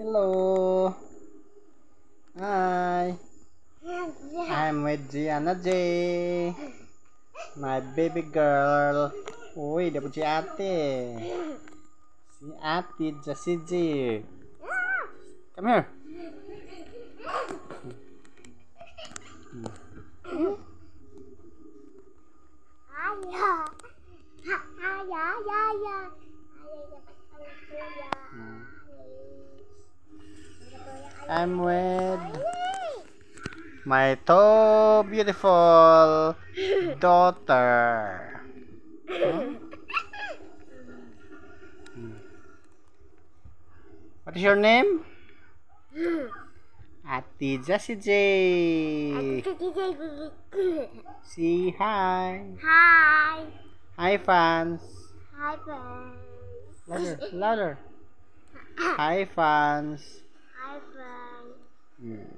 Hello. Hi. I'm with Gianna J. My baby girl. Uy, dia puji Ati. Si Ati Jessie J. Come here. Ayah. Ayah, ayah, ayah. Ayah dapat anak I'm with my two beautiful daughter. Hmm? What is your name? Ate Jessie J. Say hi. Hi. Hi, fans. Hi, friends. Louder, louder. Hi, fans. Friends.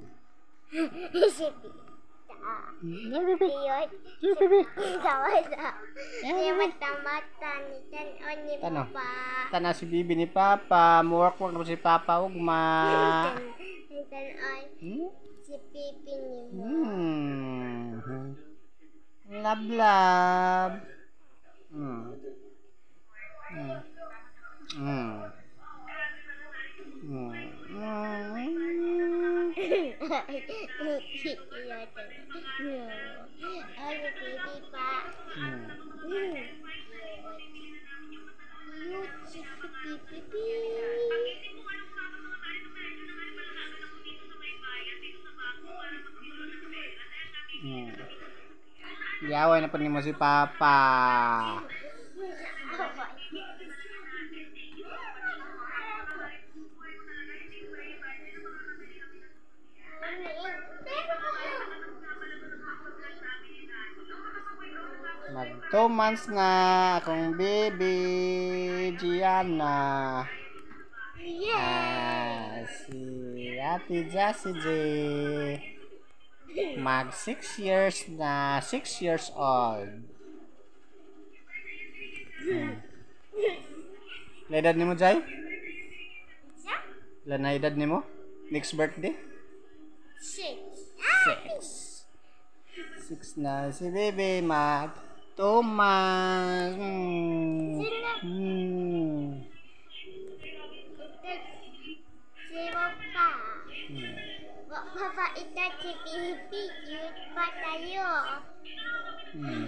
Hmm. Si Bibi ni Papa. Muwak-wak na si Papa. Ugma. Tanon Hmm? si Pipi ni. Hmm. Love, love. Yaway na pa ni mo si Papa. Mag two months na akong baby Gianna. Ah, si Ate Jessie J. Mag 6 years na, 6 years old. Hmm. Ilan edad ni mo, Jai? Ilan na edad ni mo? Next birthday? Six. 6. 6 na si baby mag Thomas. Hmm. hmm. Papa ita cipi-cipi, yut patayo. Hmm.